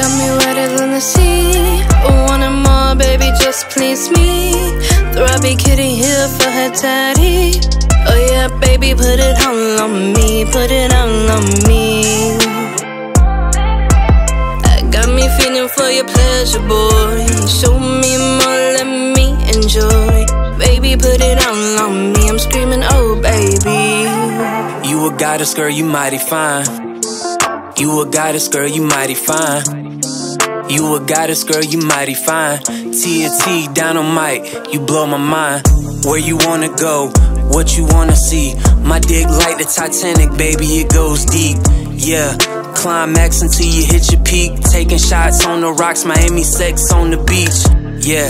got me wetter than the sea. Wanting more, baby, just please me. Big kitty here for her daddy. Oh yeah, baby, put it all on me, put it all on me. I got me feeling for your pleasure, boy. Show me more, let me enjoy. Baby, put it all on me. I'm screaming, oh baby. You a goddess, girl, you mighty fine. You a goddess, girl, you mighty fine. You a goddess, girl, you mighty fine. TNT, dynamite, you blow my mind. Where you wanna go, what you wanna see. My dick like the Titanic, baby, it goes deep. Yeah, climax until you hit your peak. Taking shots on the rocks, Miami sex on the beach. Yeah,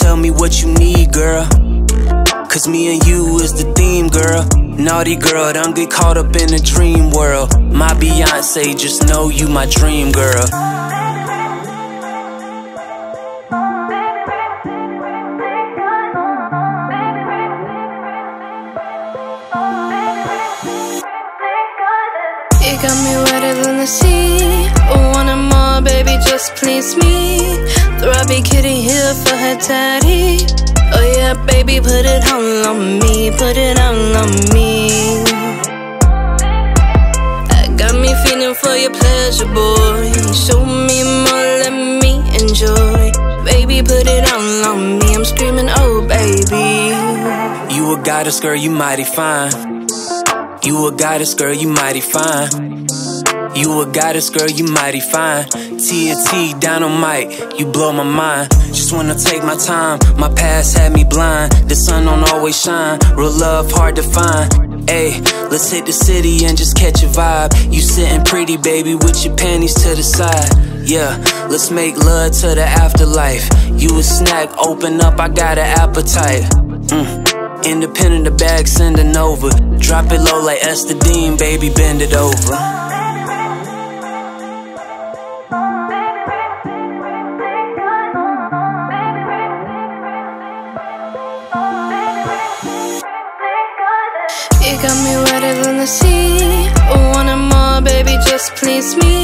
tell me what you need, girl. Cause me and you is the theme, girl. Naughty girl, don't get caught up in a dream world. My Beyonce, just know you my dream girl. You got me wetter than the sea. Oh, wanting more, baby, just please me. Throw big kitty here for her daddy. Oh yeah, baby, put it all on me, put it all on me. For your pleasure, boy. Show me more, let me enjoy. Baby, put it all on me. I'm screaming, oh baby. You a goddess, girl, you mighty fine. You a goddess, girl, you mighty fine. You a goddess, girl, you mighty fine. TNT, dynamite, you blow my mind. Just wanna take my time, my past had me blind. The sun don't always shine, real love hard to find. Ayy, let's hit the city and just catch a vibe. You sitting pretty, baby, with your panties to the side. Yeah, let's make love to the afterlife. You a snack, open up, I got an appetite. Mm. Independent, the bag sending over. Drop it low like Ester Dean, baby, bend it over. got me wetter than the sea. Oh, want more, baby, just please me.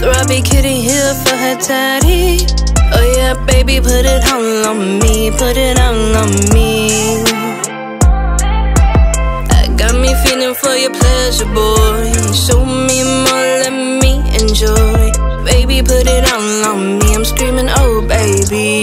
Throbby kitty here for her daddy. Oh yeah, baby, put it all on me Put it all on me. That got me feeling for your pleasure, boy. Show me more, let me enjoy. Baby, put it all on me. I'm screaming, oh, baby.